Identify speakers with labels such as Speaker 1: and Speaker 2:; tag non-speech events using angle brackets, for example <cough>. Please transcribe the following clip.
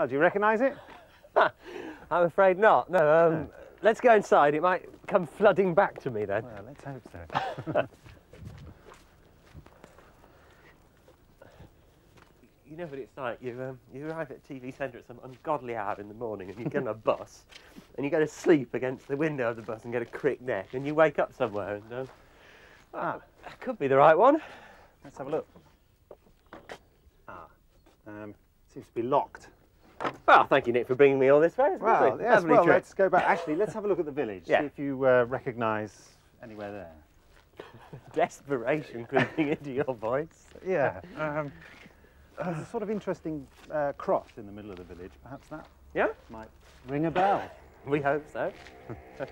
Speaker 1: Oh, do you recognise it? <laughs>
Speaker 2: I'm afraid not. No, um, let's go inside. It might come flooding back to me then.
Speaker 1: Well, let's hope so. <laughs>
Speaker 2: You know what it's like. You um, you arrive at TV Centre at some ungodly hour in the morning, and you get on a bus, <laughs> and you go to sleep against the window of the bus and get a crick neck, and you wake up somewhere, and um, ah, that could be the right one.
Speaker 1: let's have a look. Ah, um, seems to be locked.
Speaker 2: Well, thank you, Nick, for bringing me all this way. It's
Speaker 1: Well,
Speaker 2: lovely.
Speaker 1: yes,
Speaker 2: Lovely
Speaker 1: well,
Speaker 2: trip.
Speaker 1: let's go back. Actually, let's have a look at the village,
Speaker 2: Yeah.
Speaker 1: see if you uh, recognise anywhere there. <laughs>
Speaker 2: Desperation creeping into your voice.
Speaker 1: Yeah. Um, there's a sort of interesting uh, cross in the middle of the village. Perhaps that
Speaker 2: Yeah,
Speaker 1: might ring a bell.
Speaker 2: we hope so. <laughs>